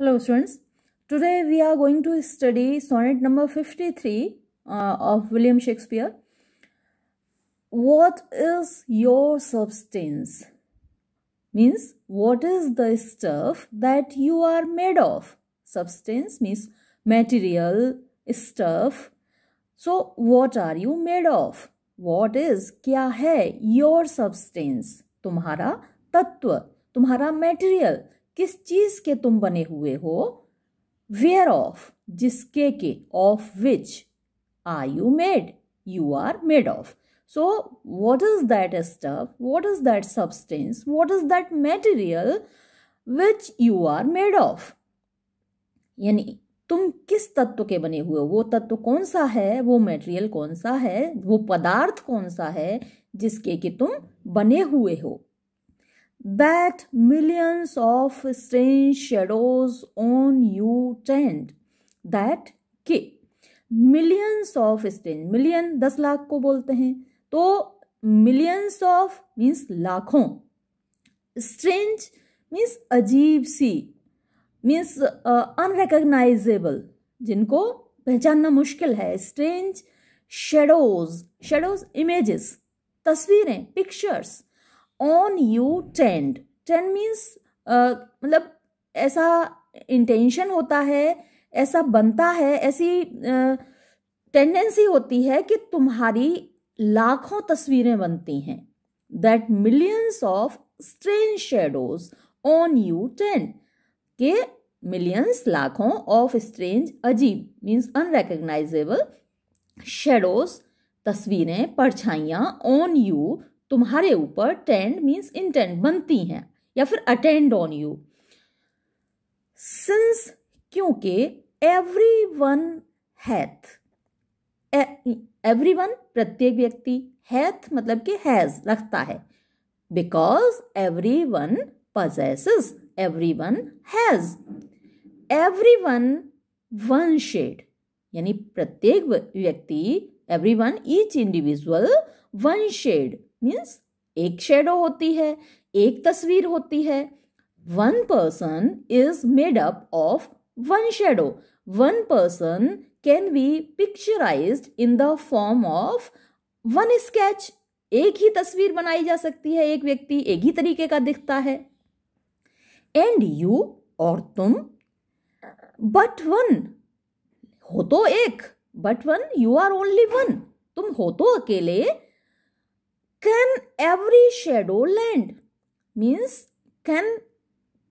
Hello students. Today we are going to study sonnet number 53 uh, of William Shakespeare. What is your substance? Means what is the stuff that you are made of? Substance means material, stuff. So what are you made of? What is क्या है your substance? तुम्हारा तत्व तुम्हारा material किस चीज़ के तुम बने हुए हो? वेयर ऑफ़ जिसके के? Of which are you made you are made of so what is that stuff what is that substance what is that material which you are made of यानी, तुम किस तत्व के बने हुए हो? वो तत्व कौन सा है? वो मेटेरियल कौन सा है? वो पदार्थ कौन सा है जिसके कि तुम बने हुए हो? That millions of strange shadows on you tend. That के मिलियंस ऑफ़ स्ट्रेंज मिलियन दस लाख को बोलते हैं। तो मिलियंस ऑफ़ मीन्स लाखों। स्ट्रेंज मीन्स अजीब सी मीन्स अनरिकग्नाइजेबल जिनको पहचानना मुश्किल है। स्ट्रेंज शेडोज शेडोज इमेजेस तस्वीरें pictures on you tend tend means मतलब ऐसा इंटेंशन होता है, ऐसा बनता है, ऐसी टेंडेंसी होती है कि तुम्हारी लाखों तस्वीरें बनती हैं। That millions of strange shadows on you tend के मिलियंस लाखों ऑफ़ स्ट्रेंज अजीब मीन्स अनरेकग्नाइजेबल शेडोज तस्वीरें, परछाइयाँ ऑन यू तुम्हारे ऊपर टेंड मीन्स इंटेंड बनती हैं, या फिर अटेंड ऑन यू सिंस क्योंकि every one hath every one प्रत्येक व्यक्ति हैथ मतलब कि हैज़ रखता है। Because every one possesses every one has every one one shade यानी प्रत्येक व्यक्ति every one each individual one shade means एक शेडो होती है, एक तस्वीर होती है। One person is made up of one shadow one person can be picturise in the form of one sketch एक ही तस्वीर बनाई जा सकती है, एक व्यक्ति एक ही तरीके का दिखता है। एंड यू और तुम बट वन हो तो एक but one you are only one तुम हो तो अकेले can every shadow lend means can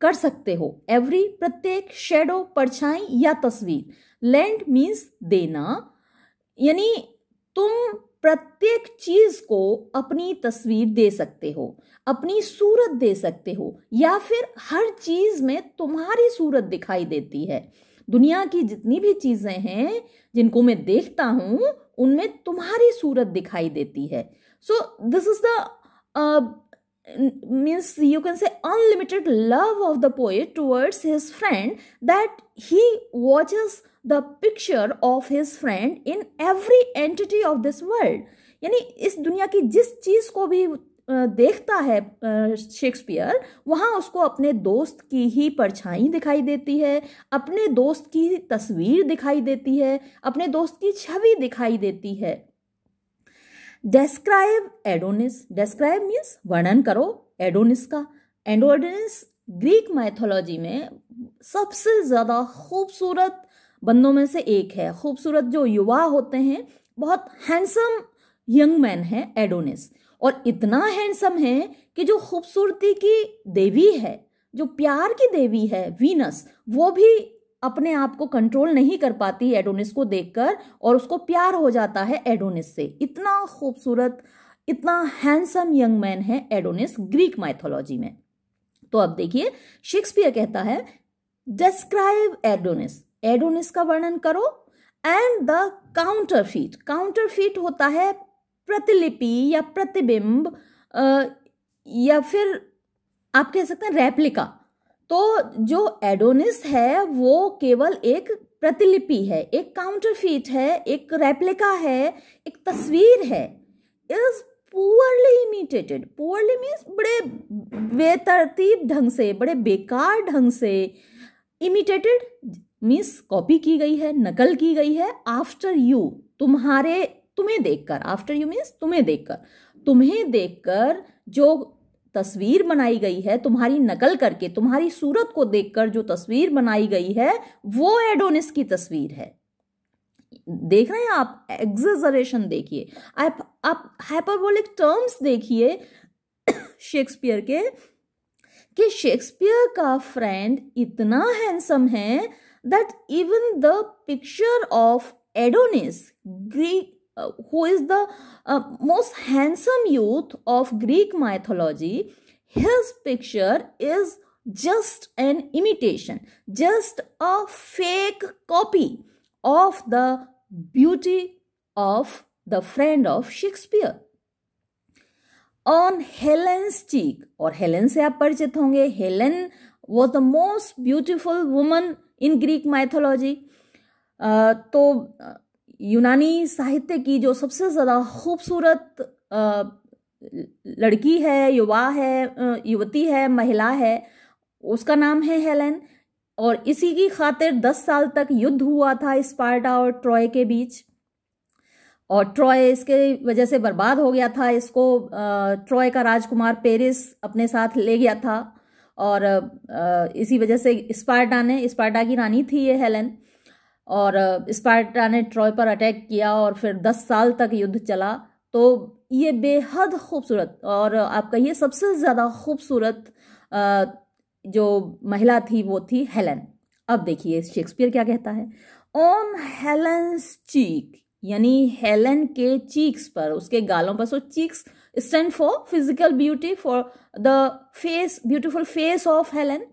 कर सकते हो। एवरी प्रत्येक शेडो परछाई या तस्वीर। लैंड मीन्स देना। यानी तुम प्रत्येक चीज़ को अपनी तस्वीर दे सकते हो, अपनी सूरत दे सकते हो, या फिर हर चीज़ में तुम्हारी सूरत दिखाई देती है। दुनिया की जितनी भी चीज़ें हैं, जिनको मैं देखता हूँ, उनमें तुम्हारी सूरत दिखाई देती है। So this is the means you can say unlimited love of the poet towards his friend that he watches the picture of his friend in every entity of this world यानी इस दुनिया की जिस चीज़ को भी देखता है शेक्सपियर वहाँ उसको अपने दोस्त की ही परछाई दिखाई देती है, अपने दोस्त की तस्वीर दिखाई देती है, अपने दोस्त की छवि दिखाई देती है। डेस्क्राइब एडोनिस डेस्क्राइब मीन्स वर्णन करो एडोनिस का। एडोनिस ग्रीक मैथोलॉजी में सबसे ज़्यादा खूबसूरत बंदों में से एक है। खूबसूरत जो युवा होते हैं, बहुत हैंडसम यंग मैन है एडोनिस और इतना हैंडसम है कि जो खूबसूरती की देवी है, जो प्यार की देवी है वीनस वो भी अपने आप को कंट्रोल नहीं कर पाती एडोनिस को देखकर और उसको प्यार हो जाता है एडोनिस से। इतना खूबसूरत, इतना हैंडसम यंग मैन है एडोनिस ग्रीक माइथोलॉजी में। तो अब देखिए शेक्सपियर कहता है डिस्क्राइब एडोनिस एडोनिस का वर्णन करो and the counterfeit counterfeit होता है प्रतिलिपि या प्रतिबिंब या फिर आप कह सकते हैं रेप्लिका तो जो एडोनिस है, वो केवल एक प्रतिलिपि है, एक काउंटरफीट है, एक रेप्लिका है, एक तस्वीर है। Is poorly imitated poorly means बड़े बेतरतीब ढंग से, बड़े बेकार ढंग से इमिटेटेड मीन्स कॉपी की गई है, नकल की गई है आफ्टर यू तुम्हारे, तुम्हें देखकर आफ्टर यू मीन्स तुम्हें देखकर। तुम्हें देखकर जो तस्वीर बनाई गई है, तुम्हारी नकल करके, तुम्हारी सूरत को देखकर जो तस्वीर बनाई गई है, वो एडोनिस की तस्वीर है। देख रहे हैं आप? एग्जेजरेशन देखिए। आप आप हाइपरबोलिक टर्म्स देखिए शेक्सपियर के, कि शेक्सपियर का फ्रेंड इतना हैंडसम है that even the picture of Adonis Greek uh, who is the uh, most handsome youth of Greek mythology, his picture is just an imitation, just a fake copy of the beauty of the friend of Shakespeare. On Helen's cheek, और Helen से आप परिचित होंगे Helen was the most beautiful woman in Greek mythology तो यूनानी साहित्य की जो सबसे ज़्यादा खूबसूरत लड़की है, युवा है युवती है, महिला है, उसका नाम है हेलेन। और इसी की खातिर दस साल तक युद्ध हुआ था स्पार्टा और ट्रॉय के बीच। और ट्रॉय इसके वजह से बर्बाद हो गया था, इसको ट्रॉय का राजकुमार पेरिस अपने साथ ले गया था। और इसी वजह से स्पार्टा ने, स्पार्टा की रानी थी ये हेलेन। और स्पार्टा ने ट्रॉय पर अटैक किया और फिर दस साल तक युद्ध चला। तो ये बेहद खूबसूरत और आप कहिए सबसे ज़्यादा खूबसूरत जो महिला थी वो थी हेलन। अब देखिए शेक्सपियर क्या कहता है। ऑन हेलेंस चीक यानी हेलन के चीक्स पर, उसके गालों पर। So cheeks stand for physical beauty for the face, beautiful face of Helen.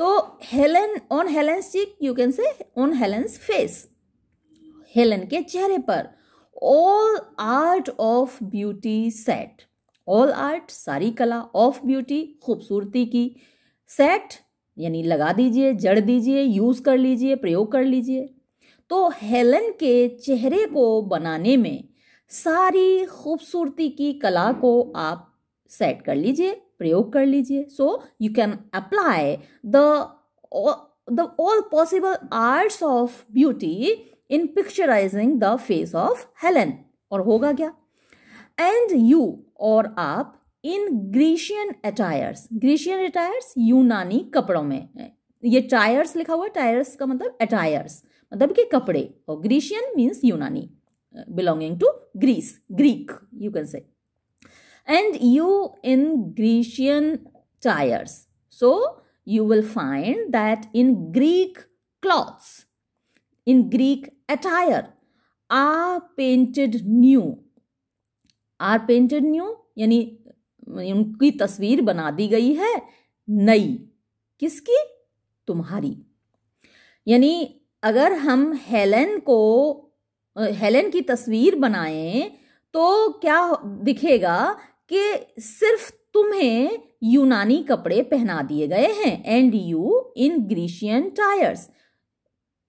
तो Helen on Helen's cheek you can say on Helen's face Helen के चेहरे पर all art of beauty set all art सारी कला of beauty खूबसूरती की. Set यानी लगा दीजिए, जड़ दीजिए यूज़ कर लीजिए, प्रयोग कर लीजिए. तो हेलन के चेहरे को बनाने में सारी खूबसूरती की कला को आप सेट कर लीजिए। प्रयोग कर लीजिए। So you can apply the the all possible arts of beauty in picturising the face of Helen और होगा क्या? एंड यू और आप in Grecian attires Grecian attires यूनानी कपड़ों में ये टायर्स लिखा हुआ है टायर्स का मतलब अटायर्स मतलब कि कपड़े। और ग्रीशियन मीन्स यूनानी belonging to Greece Greek you can say and you in Grecian tires. So you will find that in Greek cloths, in Greek attire, are painted new. Are painted new यानी उनकी तस्वीर बना दी गई है नई किसकी तुम्हारी यानी अगर हम हेलन को हेलन की तस्वीर बनाएँ तो क्या दिखेगा कि सिर्फ़ तुम्हें यूनानी कपड़े पहना दिए गए हैं and you in Grecian tires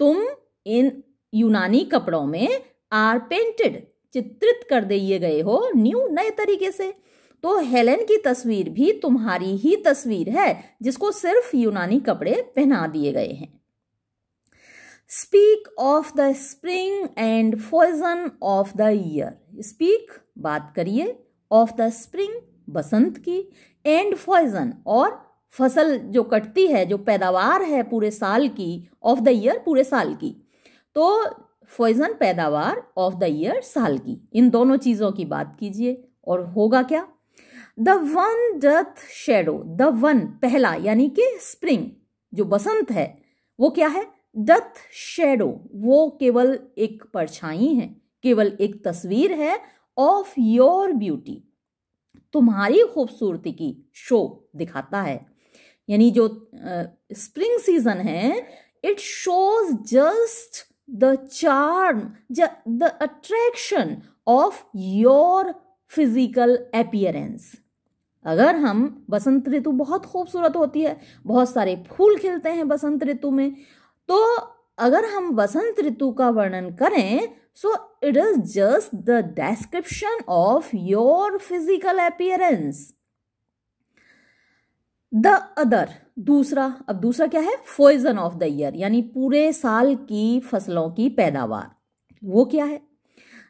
तुम इन यूनानी कपड़ों में आर पेंटेड चित्रित कर दिए गए हो न्यू नए तरीके से। तो हेलेन की तस्वीर भी तुम्हारी ही तस्वीर है, जिसको सिर्फ़ यूनानी कपड़े पहना दिए गए हैं। Speak of the spring and foison of the year speak बात करिए। ऑफ़ द स्प्रिंग बसंत की एंड फॉइजन और फ़सल जो कटती है, जो पैदावार है पूरे साल की ऑफ़ द ईयर पूरे साल की। तो फॉइजन पैदावार ऑफ़ द ईयर साल की। इन दोनों चीज़ों की बात कीजिए, और होगा क्या? The one doth shadow the one पहला, यानी कि स्प्रिंग जो बसंत है, वो क्या है? डथ शेडो वो केवल एक परछाई है, केवल एक तस्वीर है ऑफ़ योर ब्यूटी तुम्हारी खूबसूरती की शो दिखाता है। यानी जो स्प्रिंग सीज़न है it shows just the charm the attraction of your physical appearance अगर हम बसंत ऋतु बहुत खूबसूरत होती है, बहुत सारे फूल खिलते हैं बसंत ऋतु में तो अगर हम बसंत ऋतु का वर्णन करें So, it is just the description of your physical appearance. The other दूसरा, अब दूसरा क्या है? फोइजन ऑफ़ द ईयर यानी पूरे साल की फ़सलों की पैदावार। वो क्या है?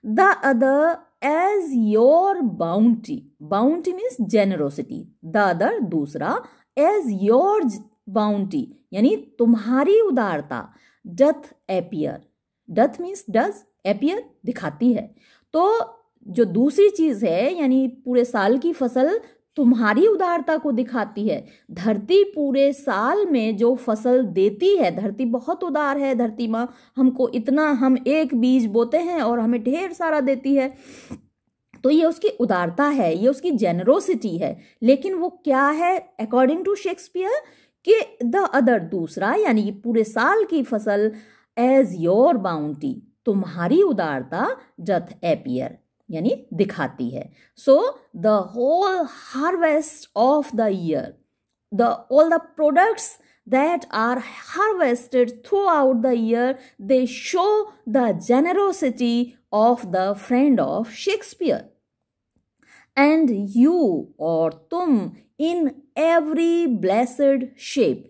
The other as your bounty bounty means generosity the other दूसरा एज योर बाउंटी यानी तुम्हारी उदारता। Doth appear doth means does appear दिखाती है। तो जो दूसरी चीज़ है, यानी पूरे साल की फ़सल तुम्हारी उदारता को दिखाती है। धरती पूरे साल में जो फ़सल देती है, धरती बहुत उदार है, धरती माँ, हमको इतना हम एक बीज बोते हैं और हमें ढेर सारा देती है। तो ये उसकी उदारता है, ये उसकी जेनरोसिटी है। लेकिन वो क्या है अकॉर्डिंग टू शेक्सपियर कि द अदर दूसरा, यानी पूरे साल की फ़सल एज योर बाउंटी तुम्हारी उदारता जथ एपियर यानी दिखाती है। So the whole harvest of the year the all the products that are harvested throughout the year they show the generosity of the friend of Shakespeare and you और तुम in every blessed shape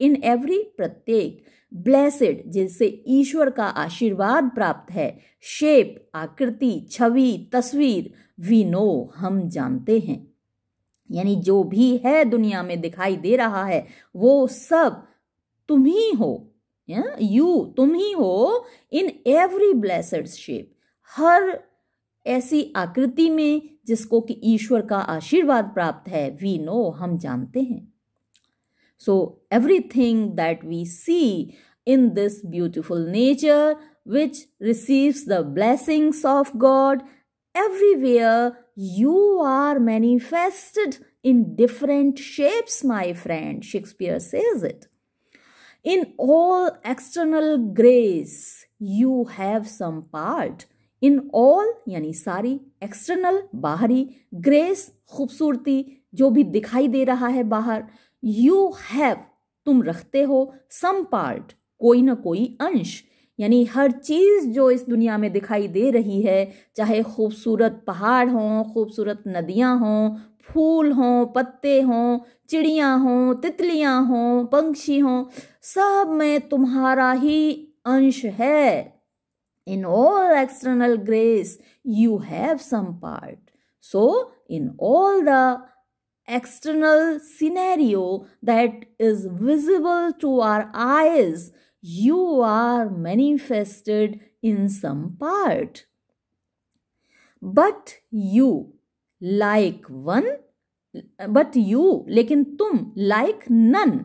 in every प्रत्येक blessed जिससे ईश्वर का आशीर्वाद प्राप्त है। Shape, आकृति, छवि, तस्वीर, वी नो, हम जानते हैं। यानी जो भी है दुनिया में दिखाई दे रहा है, वो सब तुम ही हो। यू तुम ही हो इन एवरी ब्लेसड शेप हर ऐसी आकृति में जिसको कि ईश्वर का आशीर्वाद प्राप्त है, वी नो, हम जानते हैं। So, everything that we see in this beautiful nature, which receives the blessings of God, everywhere you are manifested in different shapes, my friend. Shakespeare says it. In all external grace, you have some part. In all यानी सारी external बाहरी grace खूबसूरती जो भी दिखाई दे रहा है बाहर You have तुम रखते हो सम पार्ट कोई ना कोई अंश। यानी हर चीज़ जो इस दुनिया में दिखाई दे रही है, चाहे खूबसूरत पहाड़ हों, खूबसूरत नदियाँ हों, फूल हों, पत्ते हों, चिड़िया हों, तितलियाँ हों, पंक्षी हों, सब में तुम्हारा ही अंश है। In all external grace you have some part so in all the external scenario that is visible to our eyes, you are manifested in some part. But you, like one, but you, लेकिन तुम like none,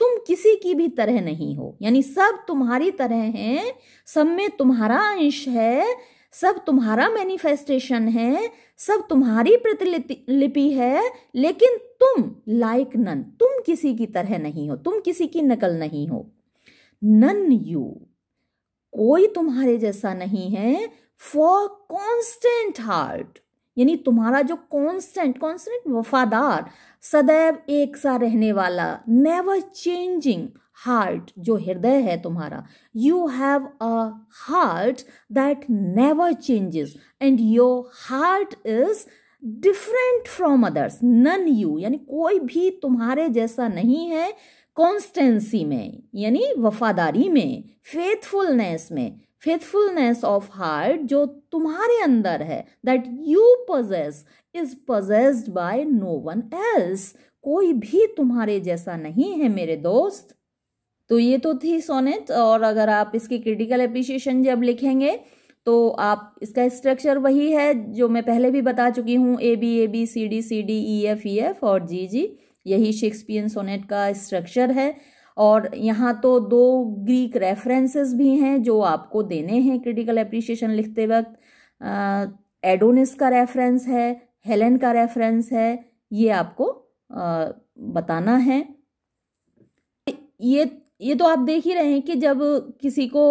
तुम किसी की भी तरह नहीं हो यानी सब तुम्हारी तरह हैं सब में तुम्हारा अंश है सब तुम्हारा मैनिफेस्टेशन है, सब तुम्हारी प्रतिलिपि है, लेकिन तुम लाइक नन तुम किसी की तरह नहीं हो, तुम किसी की नकल नहीं हो। नन यू कोई तुम्हारे जैसा नहीं है। फॉर कॉन्स्टेंट हार्ट यानी तुम्हारा जो कॉन्स्टेंट कॉन्स्टेंट वफादार, सदैव एक सा रहने वाला नेवर चेंजिंग हार्ट जो हृदय है तुम्हारा you have a heart that never changes and your heart is different from others none you यानी कोई भी तुम्हारे जैसा नहीं है कॉन्स्टेंसी में, यानी वफादारी में फेथफुलनेस में फेथफुलनेस ऑफ़ हार्ट जो तुम्हारे अंदर है that you possess is possessed by no one else कोई भी तुम्हारे जैसा नहीं है मेरे दोस्त तो ये तो थी सोनेट और अगर आप इसकी क्रिटिकल अप्रिशिएशन जब लिखेंगे तो आप इसका स्ट्रक्चर वही है जो मैं पहले भी बता चुकी हूँ A B A B C D C D E F E F और जी जी यही शेक्सपियन सोनेट का स्ट्रक्चर है। और यहाँ तो दो ग्रीक रेफरेंसेस भी हैं जो आपको देने हैं क्रिटिकल अप्रिशिएशन लिखते वक्त। एडोनिस का रेफरेंस है हेलेन का रेफरेंस है ये आपको आ, बताना है। ये ये तो आप देख ही रहे हैं कि जब किसी को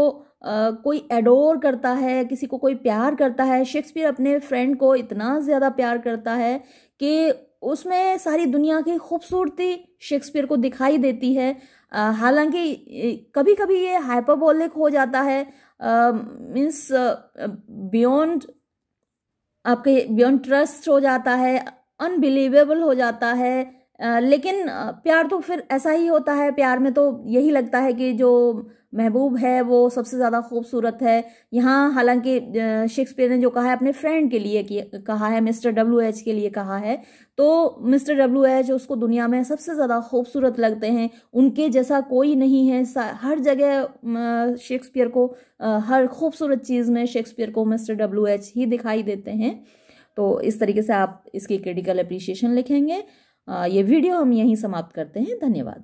आ, कोई एडोर करता है किसी को कोई प्यार करता है शेक्सपियर अपने फ्रेंड को इतना ज़्यादा प्यार करता है कि उसमें सारी दुनिया की खूबसूरती शेक्सपियर को दिखाई देती है। हालाँकि कभी कभी ये हाइपरबोलिक हो जाता है। मीन्स बियॉन्ड आपके बियॉन्ड ट्रस्ट हो जाता है अनबिलीवेबल हो जाता है। लेकिन प्यार तो फिर ऐसा ही होता है, प्यार में तो यही लगता है कि जो महबूब है, वो सबसे ज़्यादा खूबसूरत है। यहाँ हालाँकि शेक्सपियर ने जो कहा है, अपने फ्रेंड के लिए कहा है, मिस्टर डब्ल्यू एच के लिए कहा है। तो मिस्टर डब्ल्यू एच उसको दुनिया में सबसे ज़्यादा खूबसूरत लगते हैं। उनके जैसा कोई नहीं है। हर जगह शेक्सपियर को हर खूबसूरत चीज़ में शेक्सपियर को मिस्टर डब्ल्यू एच ही दिखाई देते हैं। तो इस तरीके से आप इसकी क्रिटिकल अप्रिसिएशन लिखेंगे। ये वीडियो हम यहीं समाप्त करते हैं। धन्यवाद।